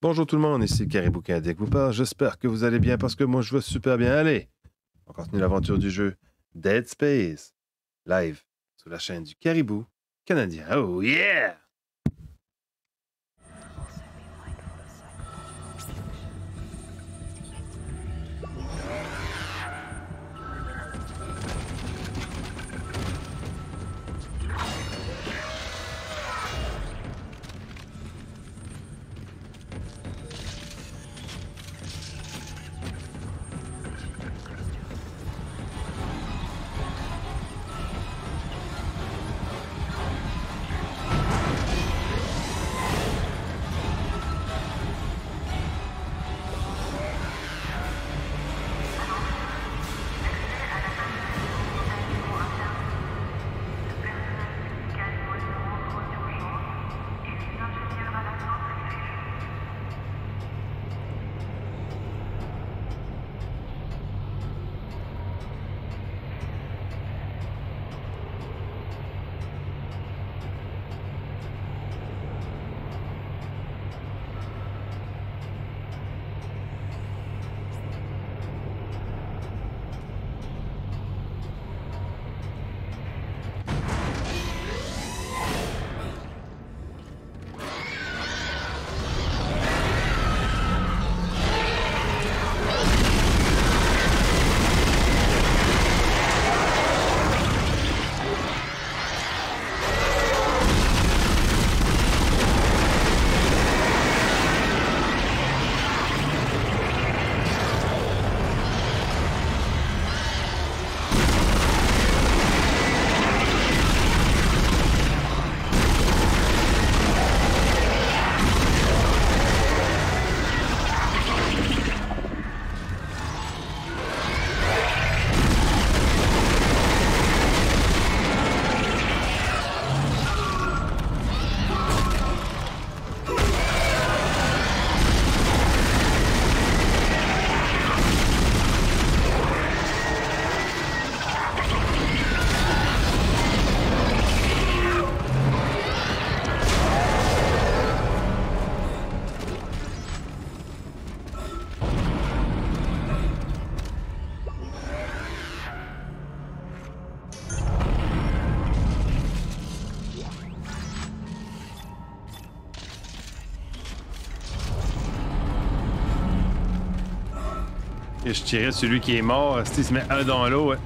Bonjour tout le monde, ici Caribou Canadien vous parle. J'espère que vous allez bien parce que moi je vais super bien. Allez, on continue l'aventure du jeu Dead Space, live sur la chaîne du Caribou Canadien. Oh yeah! Je tirais celui qui est mort, il se met un dans l'eau. Ouais.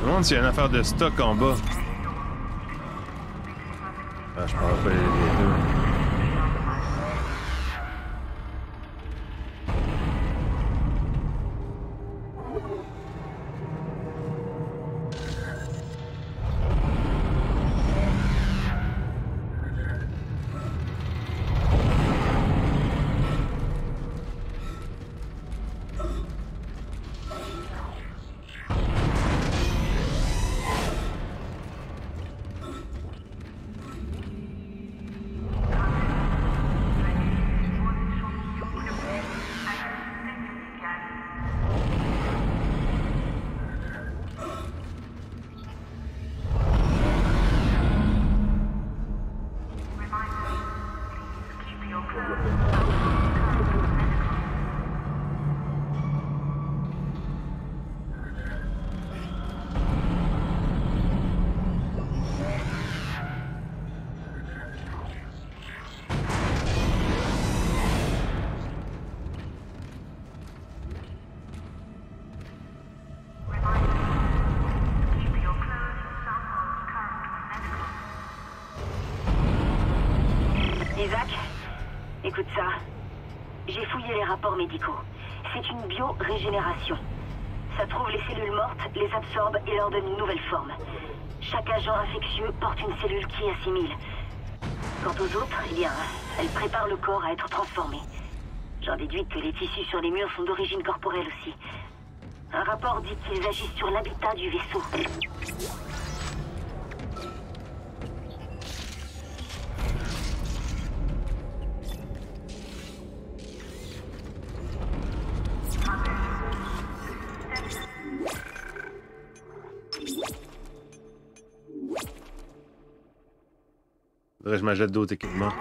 Je me s'il y a une affaire de stock en bas. Ah, je parle pas les deux. Une biorégénération. Ça trouve les cellules mortes, les absorbe et leur donne une nouvelle forme. Chaque agent infectieux porte une cellule qui assimile. Quant aux autres, eh bien, elles préparent le corps à être transformé. J'en déduis que les tissus sur les murs sont d'origine corporelle aussi. Un rapport dit qu'ils agissent sur l'habitat du vaisseau. Faudrait que je m'achète d'autres équipements.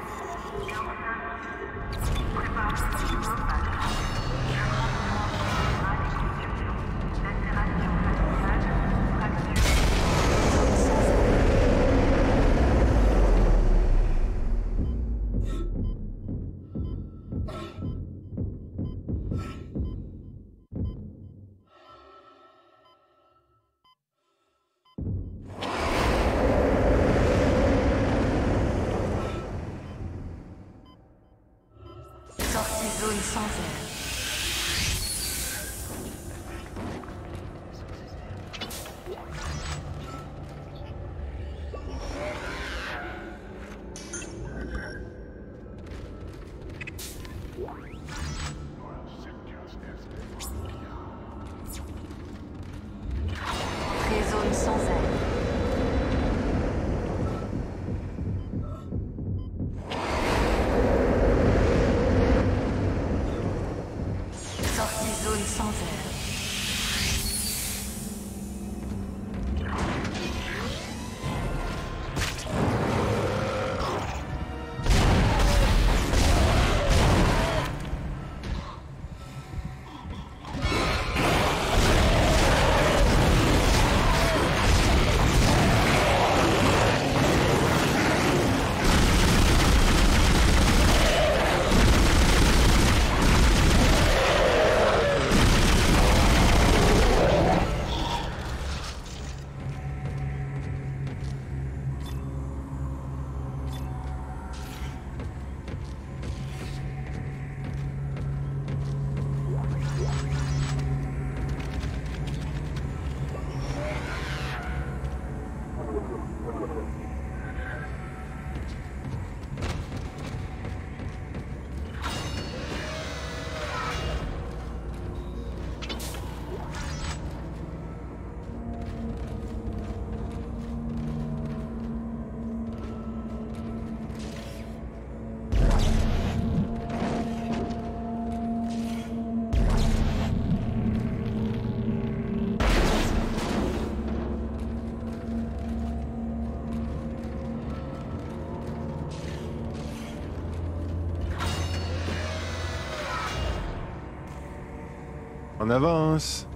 On avance.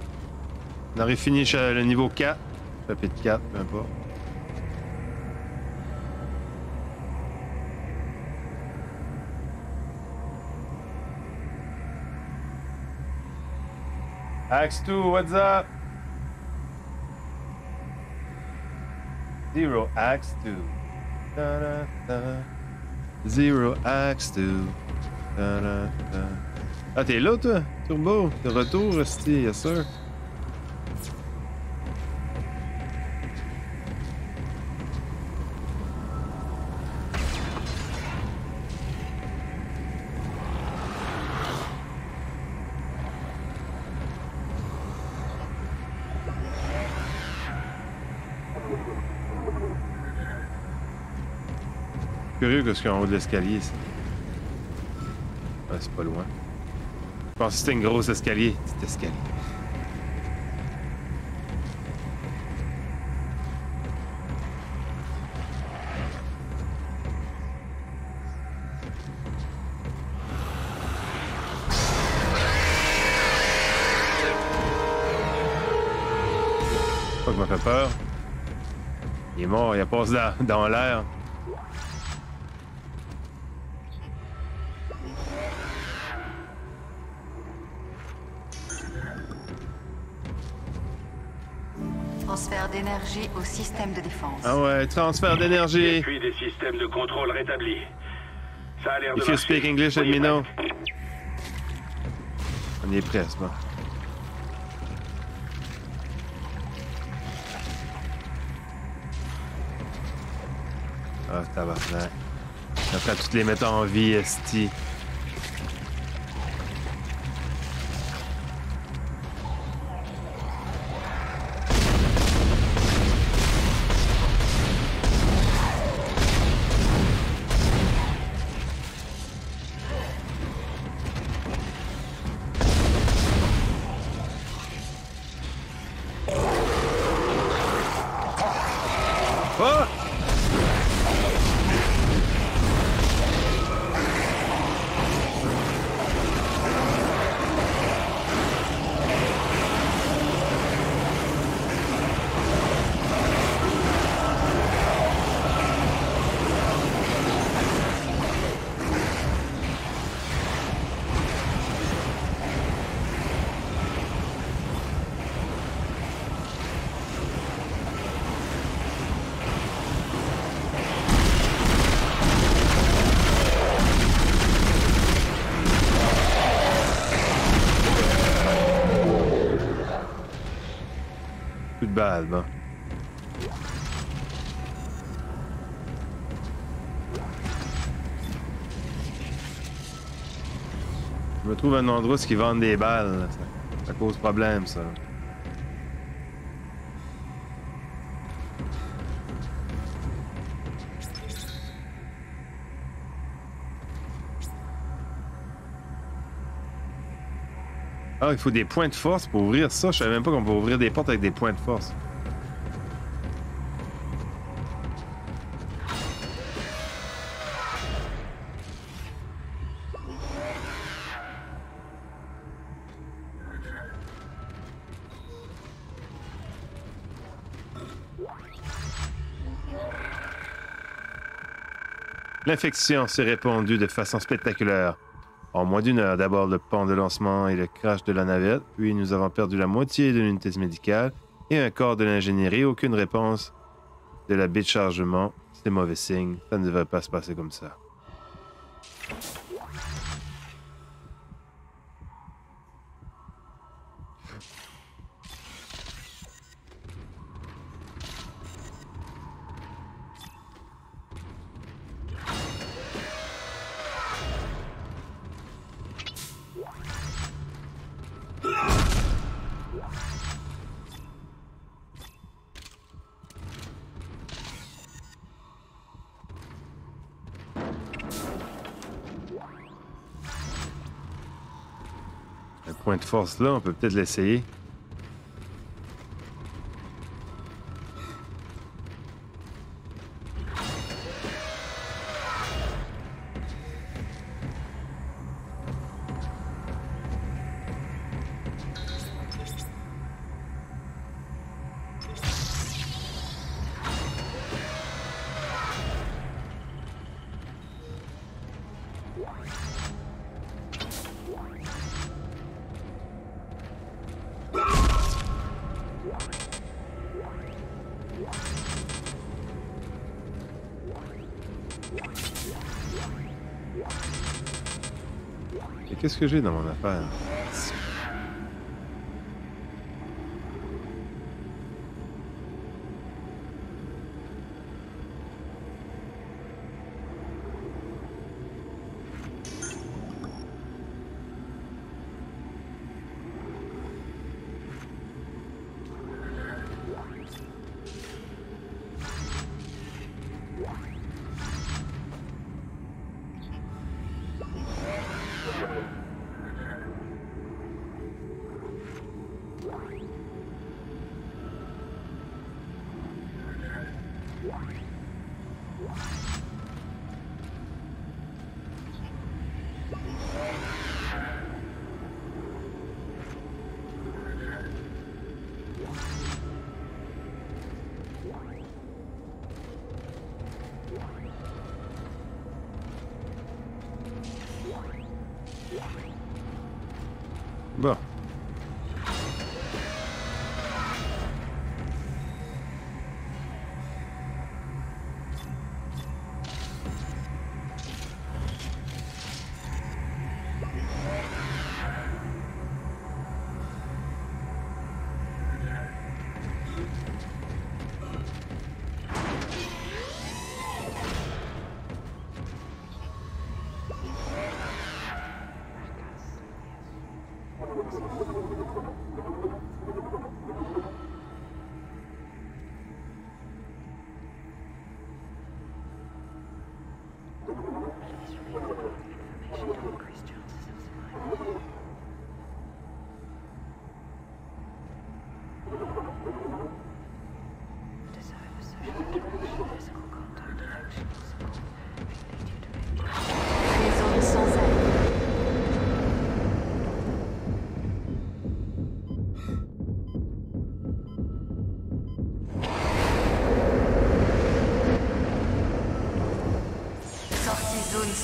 On arrive fini chez le niveau 4. Chapitre 4, peu importe. Axe 2, what's up? Zero Axe 2. Da, da, da. Zero Axe 2. Da, da, da. Ah, t'es là, toi? Turbo, de retour, Rusty, yes sir. Curieux que ce qu'il y a en haut de l'escalier, c'est pas loin. Je pensais que c'était une grosse escalier. Petit escalier. Pas que m'a fait peur. Il est mort, il a passé dans, dans l'air. D'énergie au système de défense. Ah ouais, transfert d'énergie. Puis des systèmes de contrôle rétablis. Ça a l'air de If you speak English, let me know. On y est presque, bon. Ah, tabarnak. Après, toutes les mettre en vie, esti. Je me trouve un endroit où ils vendent des balles. Ça, cause problème, ça. Ah, il faut des points de force pour ouvrir ça. Je savais même pas qu'on peut ouvrir des portes avec des points de force. L'infection s'est répandue de façon spectaculaire. En moins d'une heure, d'abord le pan de lancement et le crash de la navette, puis nous avons perdu la moitié de l'unité médicale et un corps de l'ingénierie, aucune réponse de la baie de chargement. C'est mauvais signe, ça ne devrait pas se passer comme ça. Un point de force là, on peut peut-être l'essayer. Qu'est-ce que j'ai dans mon affaire?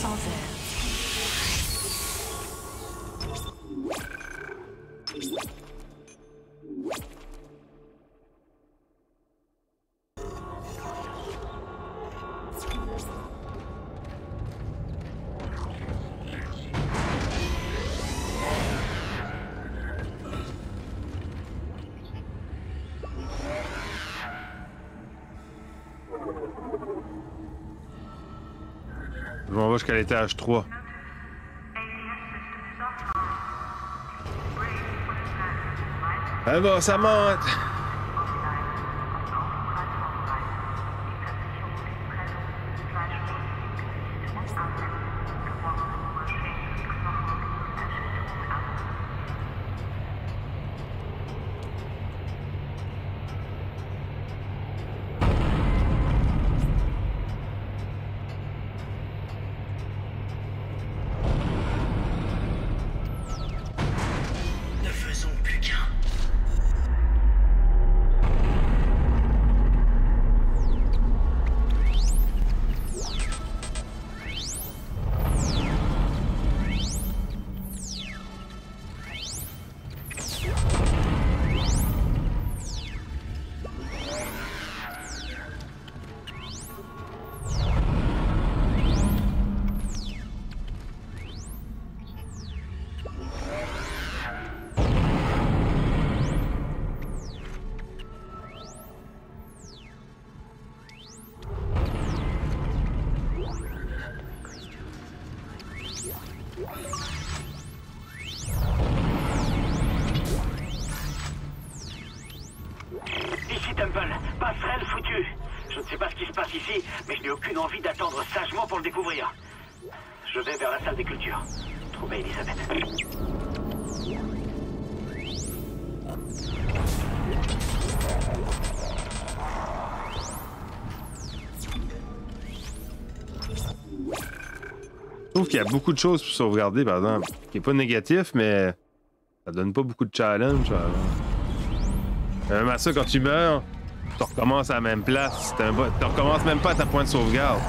Sortie zone vais jusqu'à l'étage 3. Ça va, ça monte. Qu'il y a beaucoup de choses pour sauvegarder, par exemple. Qui est pas négatif, mais ça donne pas beaucoup de challenge. Même à ça, quand tu meurs, tu recommences à la même place. Tu recommences même pas à ta point de sauvegarde.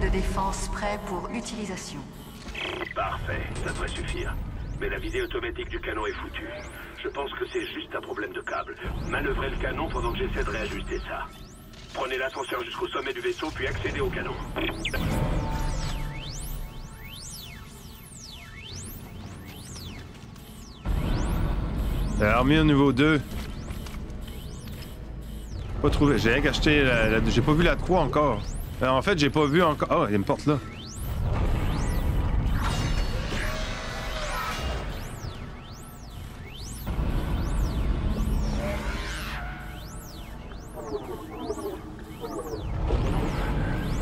Système de défense prêt pour utilisation. Parfait, ça devrait suffire. Mais la visée automatique du canon est foutue. Je pense que c'est juste un problème de câble. Manœuvrez le canon pendant que j'essaie de réajuster ça. Prenez l'ascenseur jusqu'au sommet du vaisseau, puis accédez au canon. Au niveau 2. Pas trouvé. J'ai rien qu'acheté la, la- J'ai pas vu la 3 encore. Euh, en fait, j'ai pas vu encore. Ah, il y a une porte là.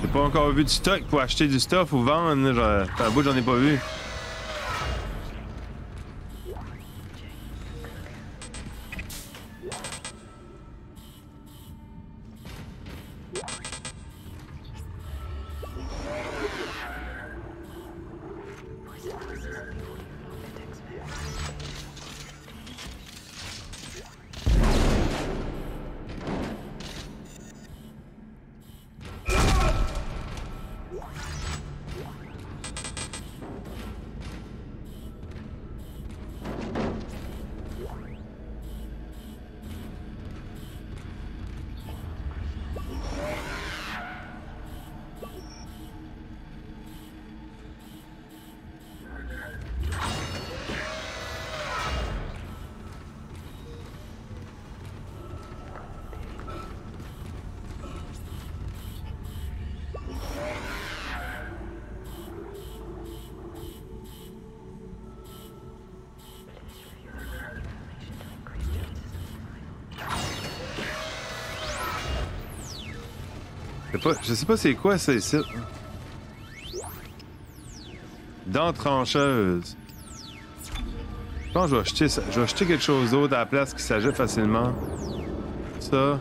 J'ai pas encore vu du stock pour acheter du stuff ou vendre. genre, un bout, j'en ai pas vu. Je sais pas c'est quoi ça ici. Dents trancheuses. Je pense que je vais acheter, ça- je vais acheter quelque chose d'autre à la place qui s'ajoute facilement. Ça.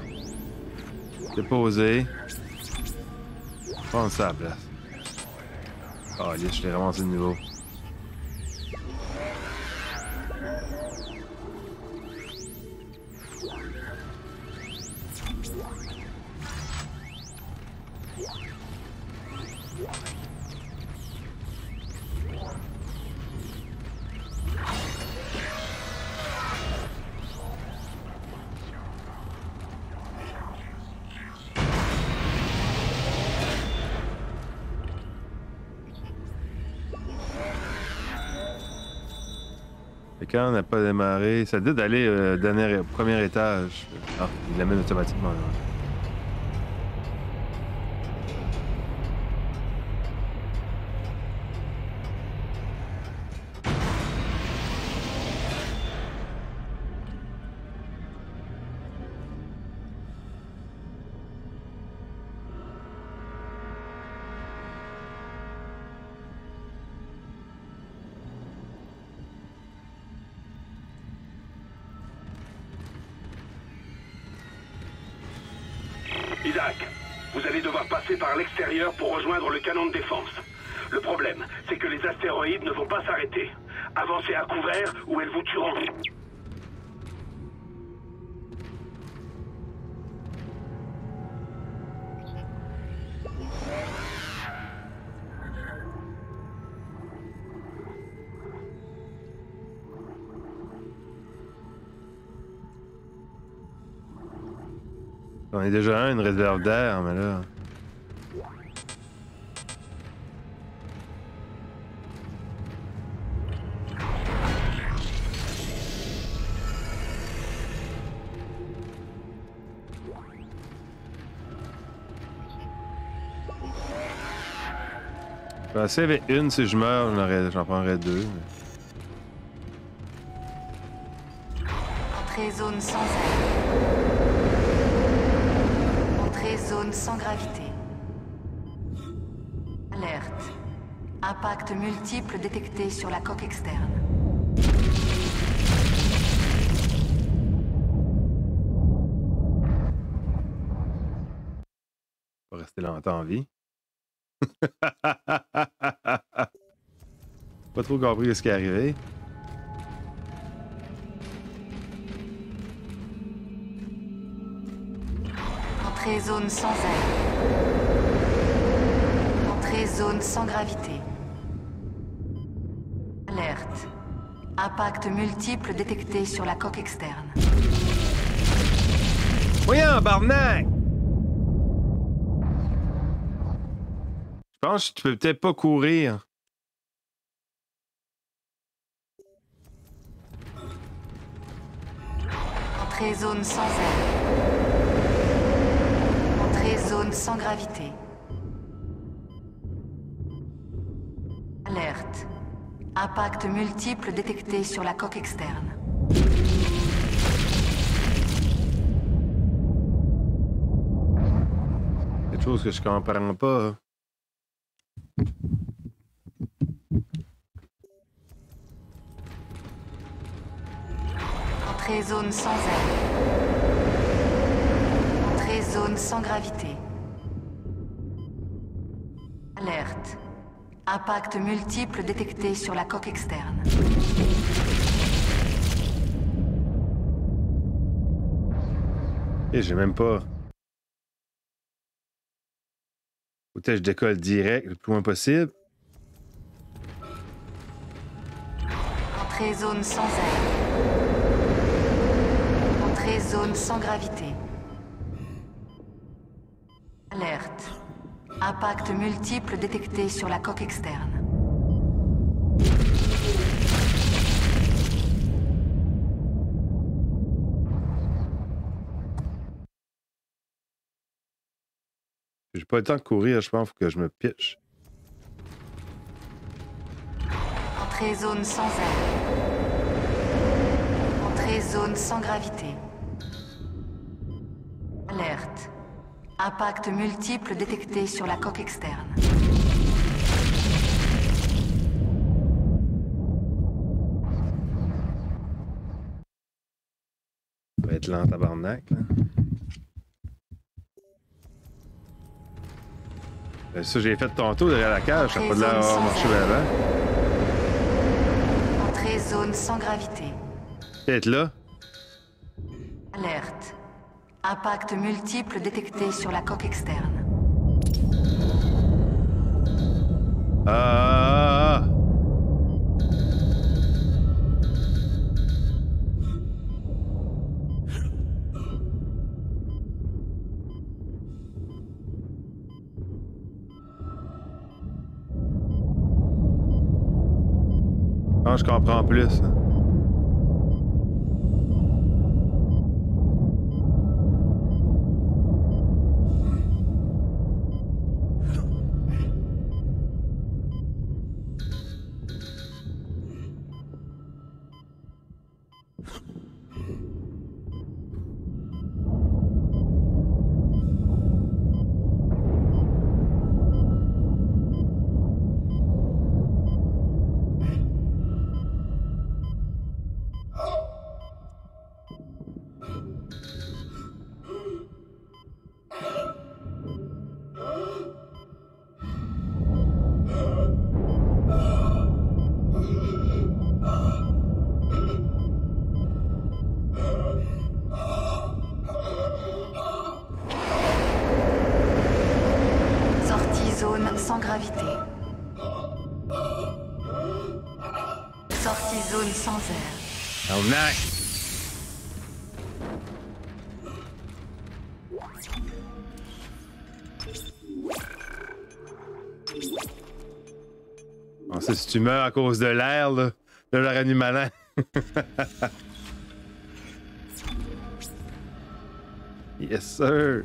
Déposer. Prendre ça à la place. Ah, oh, je l'ai ramassé de nouveau. Quand n'a pas démarré, ça dit d'aller euh, dernier, premier étage. Ah, il l'amène automatiquement. là. Isaac, vous allez devoir passer par l'extérieur pour rejoindre le canon de défense. Le problème, c'est que les astéroïdes ne vont pas s'arrêter. Avancez à couvert ou elles vous tueront. Est déjà un, une réserve d'air, mais là. Essayer avec une, si je meurs, j'en prendrais deux. zone sans. Entrée sans gravité. Alerte. Impact multiple détecté sur la coque externe. Pas rester longtemps en vie. Pas trop compris ce qui est arrivé. Entrée zone sans air. Entrée zone sans gravité. Alerte. Impact multiple détecté sur la coque externe. Voyons, barnac! Je pense que tu peux peut-être pas courir. Entrée zone sans air. Entrée zone sans gravité. Alerte. Impact multiple détecté sur la coque externe. Quelque chose que je comprends pas. hein. Entrée zone sans air. Entrée zone sans gravité. Alerte. Impact multiple détecté sur la coque externe. Et j'ai même pas. Que je décolle direct le plus loin possible. Entrée zone sans air. Entrée zone sans gravité. Alerte. Impact multiple détecté sur la coque externe. J'ai pas le temps de courir, je pense faut que je me pitche. Entrée zone sans air. Entrée zone sans gravité. Alerte. Impact multiple détecté sur la coque externe. Ça va être lent, tabarnak. Là. Ben, ça, j'ai fait tantôt derrière la cage. Ça n'a pas de l'air marché bien avant. Entrée zone sans gravité. Peut-être là. Alerte. Impact multiple détecté sur la coque externe. Ah, ah, ah, ah. Je comprends plus. Tu meurs à cause de l'air, là, là j'aurais mis malin. yes, sir.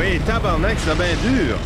Oui, tabarnak, c'est bien dur.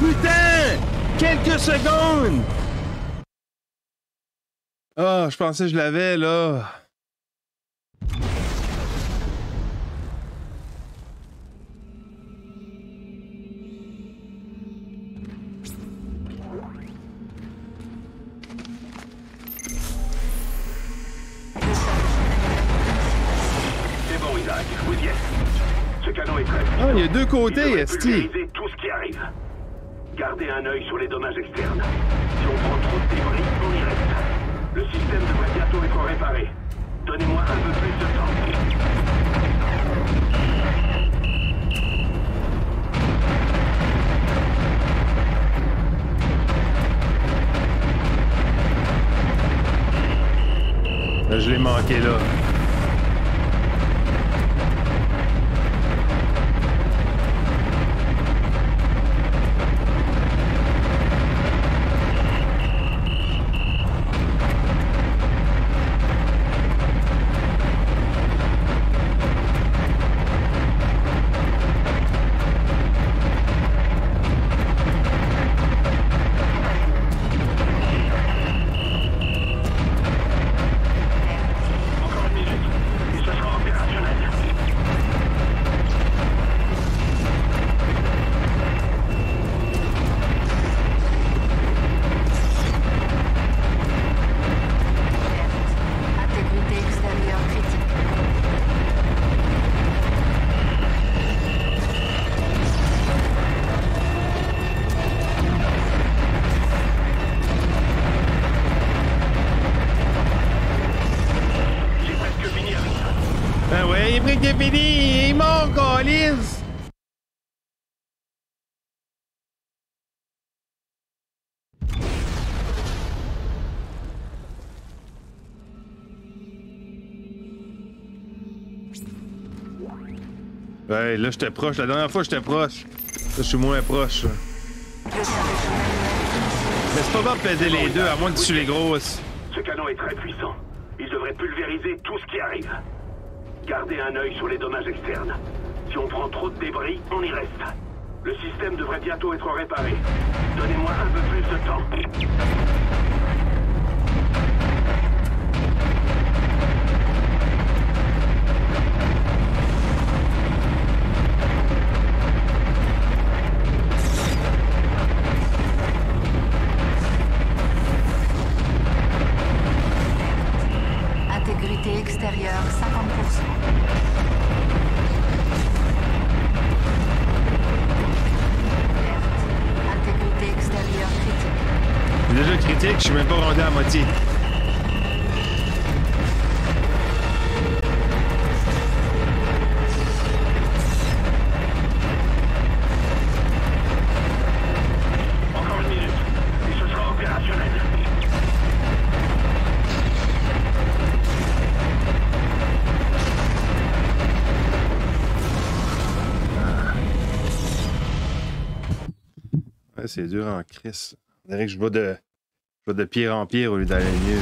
Putain! Quelques secondes! Ah, oh, je pensais que je l'avais, là. Ah, il y a deux côtés, Esti. tout ce qui arrive. Gardez un œil sur les dommages externes. Si on prend trop de débris, on y reste. Le système devrait bientôt être réparé. Donnez-moi un peu plus de temps. Je l'ai manqué là. Ouais, là, j'étais proche. La dernière fois, j'étais proche. Là, je suis moins proche. Mais c'est pas grave de peser les deux, à moins que tu les grosses. Ce canon est très puissant. Il devrait pulvériser tout ce qui arrive. Gardez un œil sur les dommages externes. Si on prend trop de débris, on y reste. Le système devrait bientôt être réparé. Donnez-moi un peu plus de temps. C'est dur en crise. On dirait que je vais de, je vais de pire en pire au lieu d'aller mieux.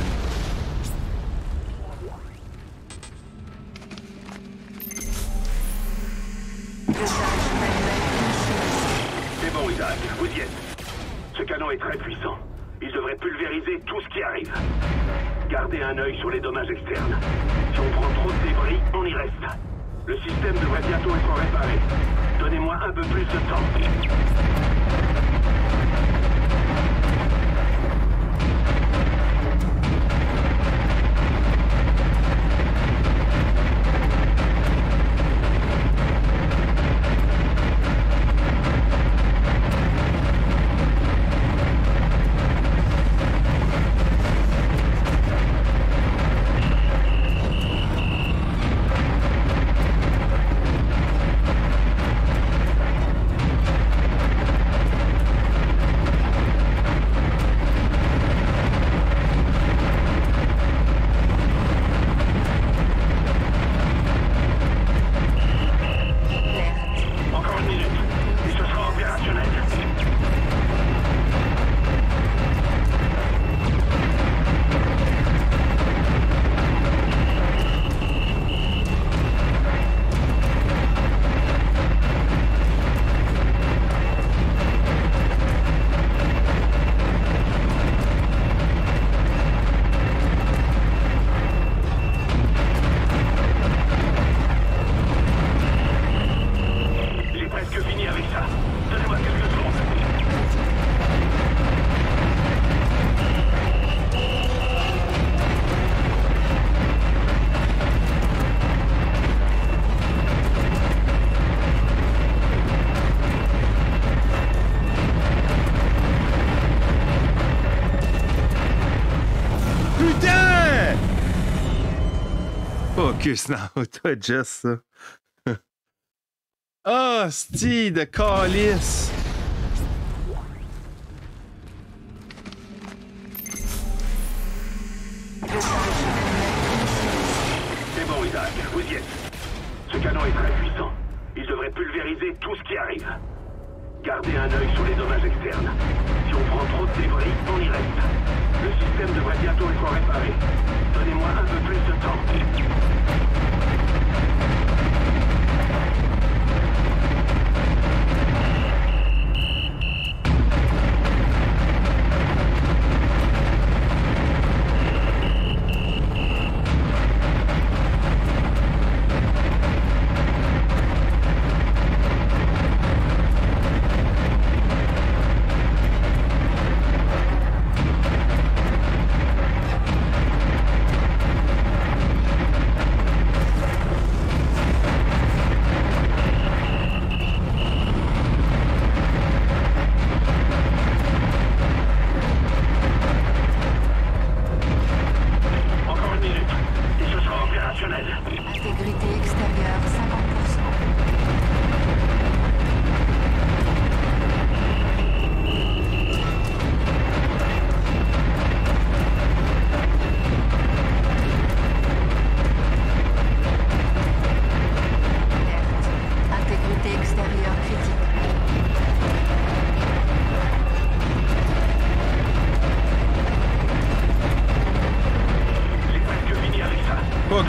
C'est bon, Isaac, vous y êtes. Ce canon est très puissant. Il devrait pulvériser tout ce qui arrive. Gardez un œil sur les dommages externes. Si on prend trop de débris, on y reste. Le système devrait bientôt être réparé. Donnez-moi un peu plus de temps. Focus now, toi, Jess, ça. Ah, sti de calice! C'est bon, Isaac, vous y êtes. Ce canon est très puissant. Il devrait pulvériser tout ce qui arrive. Gardez un œil sur les dommages externes. Si on prend trop de débris, on y reste. Le système devrait bientôt être réparé. Donnez-moi un peu plus de temps.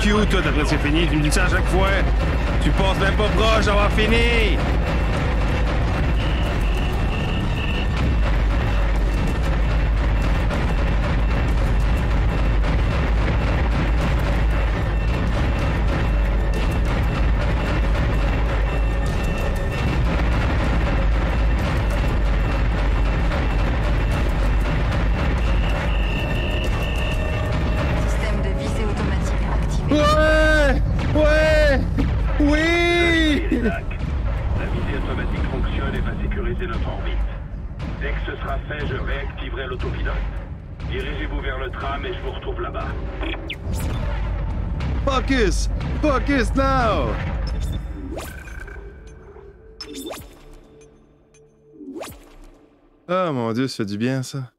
Cute, toi, d'après c'est fini. Tu me dis ça à chaque fois. Tu passes même pas proche d'avoir fini. Ça fait du bien ça.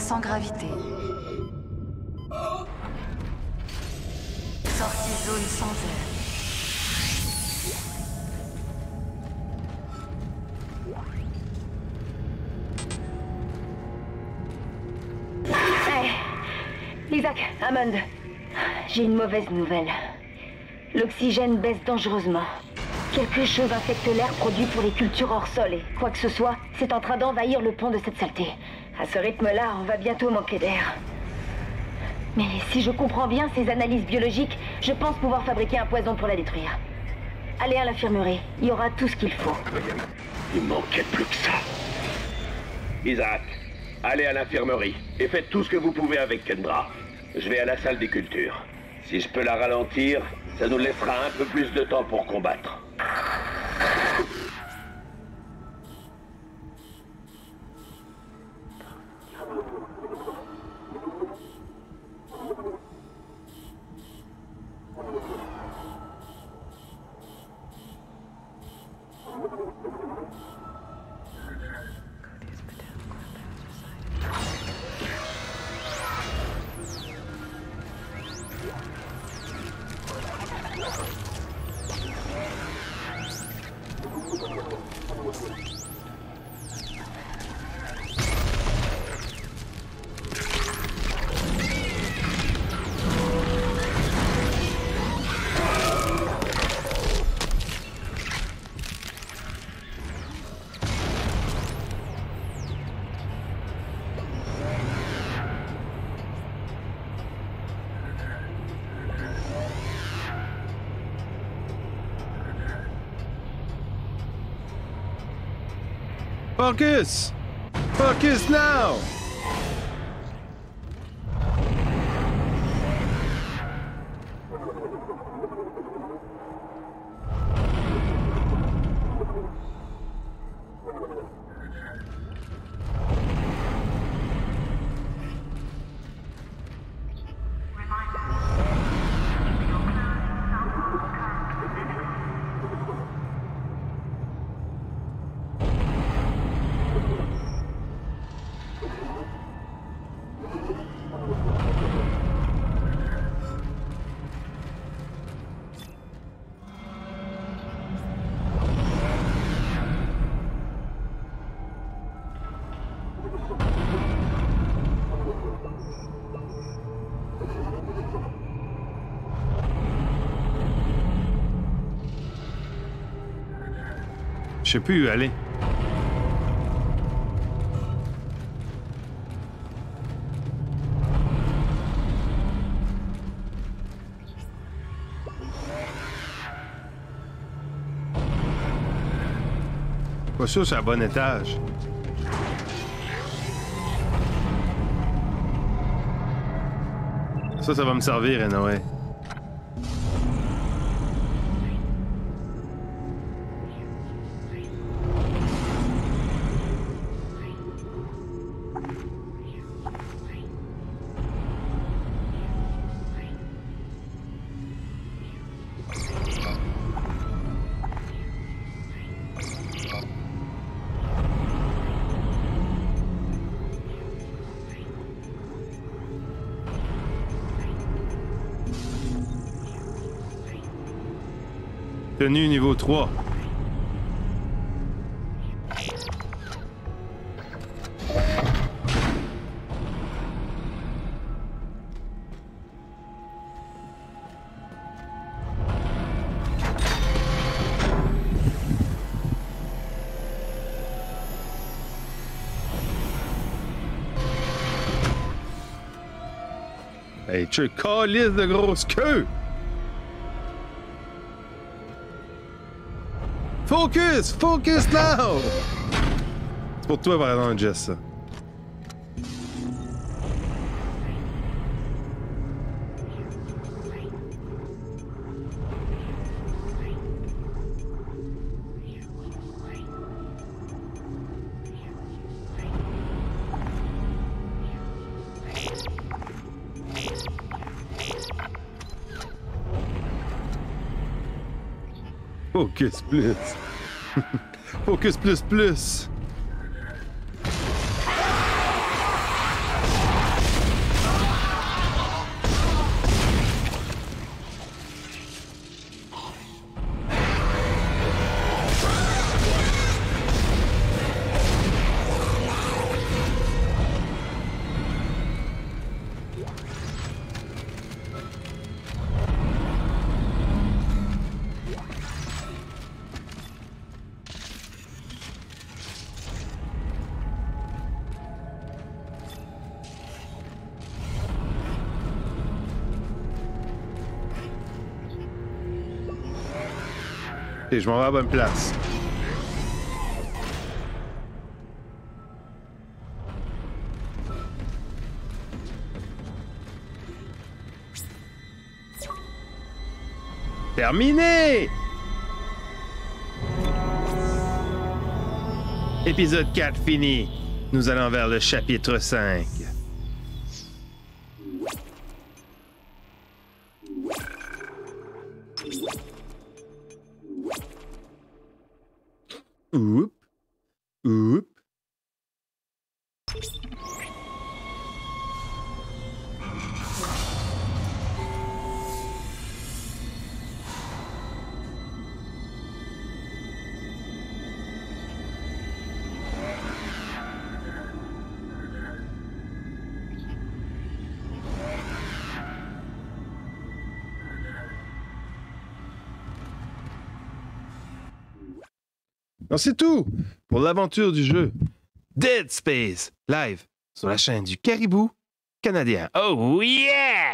Sans gravité. Sortie zone sans air. Isaac, Hammond, j'ai une mauvaise nouvelle. L'oxygène baisse dangereusement. Quelque chose infecte l'air produit pour les cultures hors sol et quoi que ce soit, c'est en train d'envahir le pont de cette saleté. À ce rythme-là, on va bientôt manquer d'air. Mais si je comprends bien ces analyses biologiques, je pense pouvoir fabriquer un poison pour la détruire. Allez à l'infirmerie, il y aura tout ce qu'il faut. Il manquait plus que ça. Isaac, allez à l'infirmerie et faites tout ce que vous pouvez avec Kendra. Je vais à la salle des cultures. Si je peux la ralentir, ça nous laissera un peu plus de temps pour combattre. よし! Focus! Focus now! Je sais plus où aller. Pas sûr, c'est à bon étage. Ça, ça va me servir, anyway. Tenue niveau 3. Hey, tu calice de grosse queue! Focus! Focus now! C'est pour toi, par exemple, Jess, ça. Focus plus. Focus plus plus. Ok, je m'en vais à bonne place. Terminé! Épisode 4 fini. Nous allons vers le chapitre 5. C'est tout pour l'aventure du jeu Dead Space live sur la chaîne du Caribou canadien. Oh yeah!